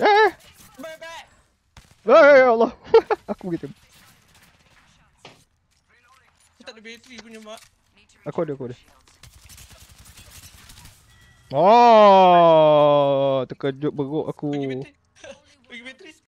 Eh. Eh, Hey, Allah. Aku begitu. Aku tak ada bateri punya mak. Aku ada, aku ada. Oh, terkejut beruk aku. Bagi bateri.